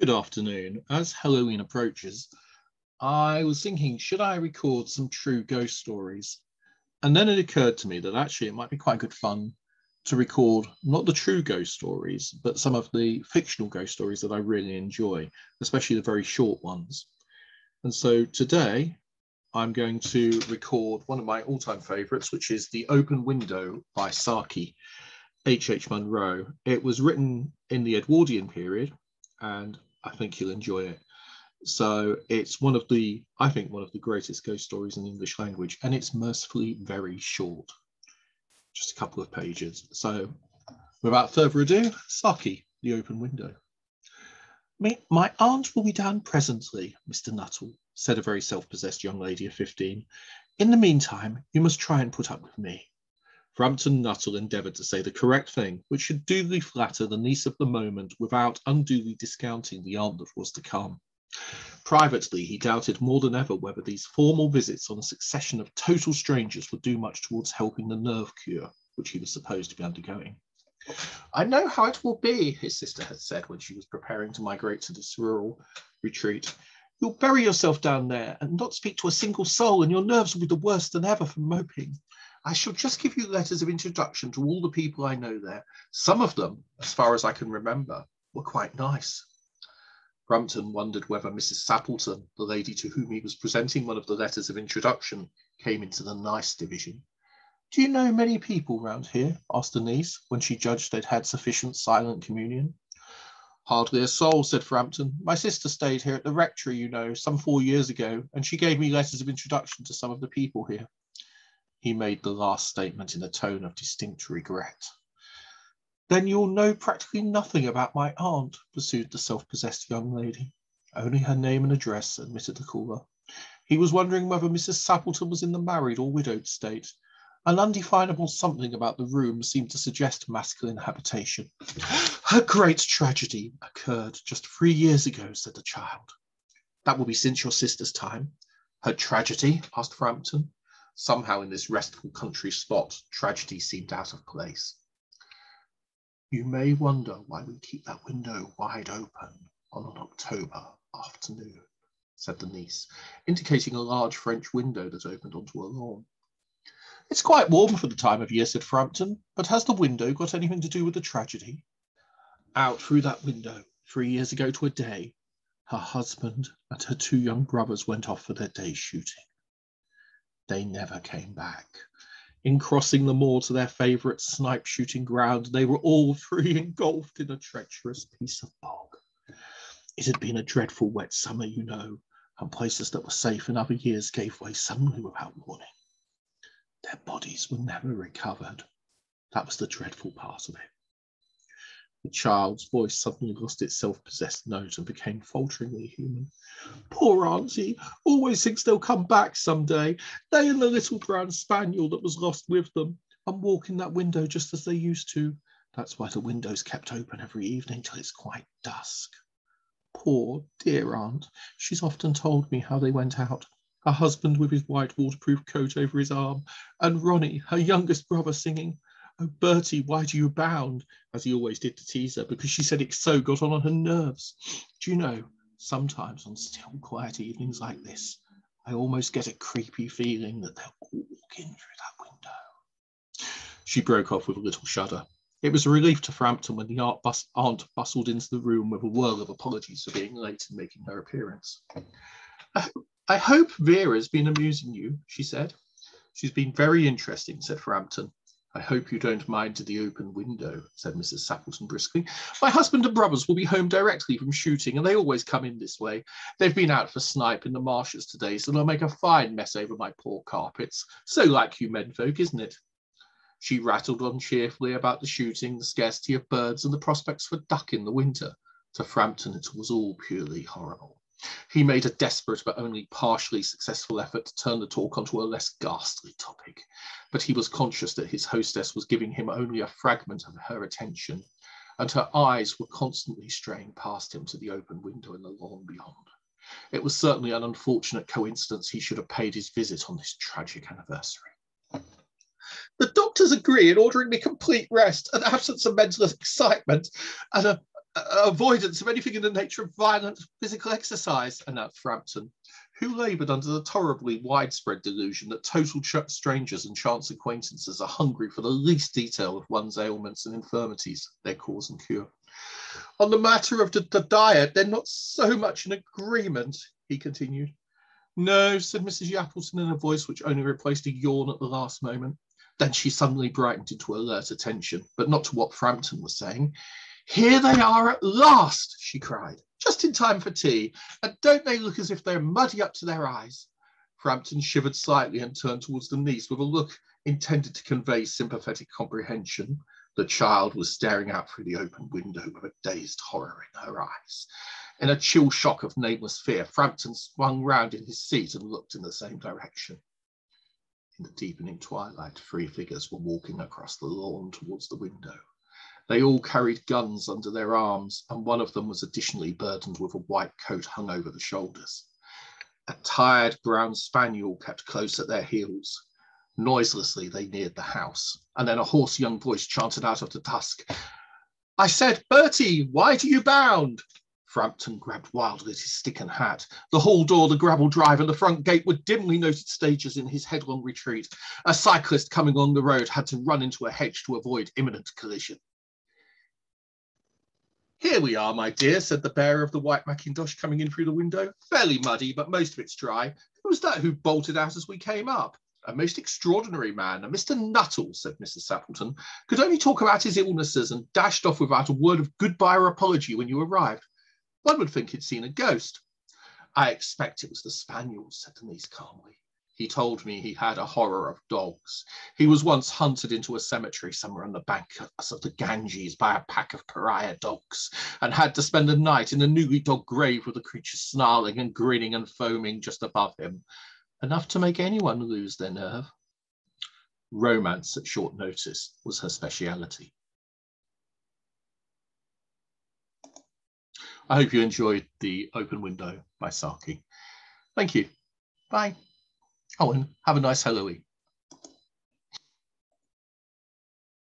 Good afternoon. As Halloween approaches, I was thinking, should I record some true ghost stories? And then it occurred to me that actually it might be quite good fun to record not the true ghost stories, but some of the fictional ghost stories that I really enjoy, especially the very short ones. And so today I'm going to record one of my all time favorites, which is The Open Window by Saki, H.H. H. Munro. It was written in the Edwardian period and I think you'll enjoy it. So it's one of the, I think, one of the greatest ghost stories in the English language, and it's mercifully very short, just a couple of pages. So without further ado, Saki, the open window. My aunt will be down presently, Mr. Nuttel, said a very self possessed young lady of 15. In the meantime, you must try and put up with me. Framton Nuttel endeavoured to say the correct thing, which should duly flatter the niece of the moment without unduly discounting the aunt that was to come. Privately, he doubted more than ever whether these formal visits on a succession of total strangers would do much towards helping the nerve cure which he was supposed to be undergoing. I know how it will be, his sister had said when she was preparing to migrate to this rural retreat. You'll bury yourself down there and not speak to a single soul, and your nerves will be the worse than ever from moping. I shall just give you letters of introduction to all the people I know there. Some of them, as far as I can remember, were quite nice. Framton wondered whether Mrs. Sappleton, the lady to whom he was presenting one of the letters of introduction, came into the nice division. Do you know many people round here? asked the niece, when she judged they'd had sufficient silent communion. Hardly a soul, said Framton. My sister stayed here at the rectory, you know, some four years ago, and she gave me letters of introduction to some of the people here. He made the last statement in a tone of distinct regret. Then you'll know practically nothing about my aunt, pursued the self possessed young lady. Only her name and address, admitted the caller. He was wondering whether Mrs. Sappleton was in the married or widowed state. An undefinable something about the room seemed to suggest masculine habitation. Her great tragedy occurred just three years ago, said the child. That will be since your sister's time. Her tragedy? asked Framton. Somehow, in this restful country spot, tragedy seemed out of place. You may wonder why we keep that window wide open on an October afternoon, said the niece, indicating a large French window that opened onto a lawn. It's quite warm for the time of year, said Framton, but has the window got anything to do with the tragedy? Out through that window, three years ago to a day, her husband and her two young brothers went off for their day's shooting. They never came back. In crossing the moor to their favourite snipe shooting ground, they were all three engulfed in a treacherous piece of bog. It had been a dreadful wet summer, you know, and places that were safe in other years gave way suddenly without warning. Their bodies were never recovered. That was the dreadful part of it. The child's voice suddenly lost its self possessed note and became falteringly human. Poor Auntie always thinks they'll come back some day. They and the little brown spaniel that was lost with them, and walk in that window just as they used to. That's why the window's kept open every evening till it's quite dusk. Poor dear aunt. She's often told me how they went out. Her husband with his white waterproof coat over his arm, and Ronnie, her youngest brother, singing, Oh, Bertie, why do you bound? As he always did to tease her, because she said it so got on, on her nerves. Do you know, sometimes on still, quiet evenings like this, I almost get a creepy feeling that they'll walk in through that window. She broke off with a little shudder. It was a relief to Framton when the aunt, bus- aunt bustled into the room with a whirl of apologies for being late and making her appearance. I hope Vera's been amusing you, she said. She's been very interesting, said Framton. I hope you don't mind the open window, said Mrs. Sappleton briskly. My husband and brothers will be home directly from shooting, and they always come in this way. They've been out for snipe in the marshes today, so they'll make a fine mess over my poor carpets. So like you menfolk, isn't it? She rattled on cheerfully about the shooting, the scarcity of birds, and the prospects for duck in the winter. To Framton, it was all purely horrible. He made a desperate but only partially successful effort to turn the talk onto a less ghastly topic, but he was conscious that his hostess was giving him only a fragment of her attention, and her eyes were constantly straying past him to the open window in the lawn beyond. It was certainly an unfortunate coincidence he should have paid his visit on this tragic anniversary. The doctors agree in ordering me complete rest, an absence of mental excitement, and a Uh, avoidance of anything in the nature of violent physical exercise, announced Framton, who laboured under the tolerably widespread delusion that total strangers and chance acquaintances are hungry for the least detail of one's ailments and infirmities, their cause and cure. On the matter of the, the diet, they're not so much in agreement, he continued. No, said Mrs. Sappleton in a voice which only replaced a yawn at the last moment. Then she suddenly brightened into alert attention, but not to what Framton was saying. Here they are at last, she cried, just in time for tea. And don't they look as if they're muddy up to their eyes? Framton shivered slightly and turned towards the niece with a look intended to convey sympathetic comprehension. The child was staring out through the open window with a dazed horror in her eyes. In a chill shock of nameless fear, Framton swung round in his seat and looked in the same direction. In the deepening twilight, three figures were walking across the lawn towards the window. They all carried guns under their arms, and one of them was additionally burdened with a white coat hung over the shoulders. A tired brown spaniel kept close at their heels. Noiselessly, they neared the house, and then a hoarse young voice chanted out of the dusk, I said, Bertie, why do you bound? Framton grabbed wildly at his stick and hat. The hall door, the gravel drive, and the front gate were dimly noted stages in his headlong retreat. A cyclist coming along the road had to run into a hedge to avoid imminent collision. Here we are, my dear, said the bearer of the white Mackintosh coming in through the window. Fairly muddy, but most of it's dry. Who was that who bolted out as we came up? A most extraordinary man, a Mr. Nuttel, said Mrs. Sappleton, could only talk about his illnesses and dashed off without a word of goodbye or apology when you arrived. One would think he'd seen a ghost. I expect it was the spaniel, said the niece calmly. He told me he had a horror of dogs. He was once hunted into a cemetery somewhere on the banks of the Ganges by a pack of pariah dogs and had to spend the night in a newly dug grave with the creature snarling and grinning and foaming just above him. Enough to make anyone lose their nerve. Romance at short notice was her speciality. I hope you enjoyed The Open Window by Saki. Thank you. Bye. Oh, and have a nice Halloween.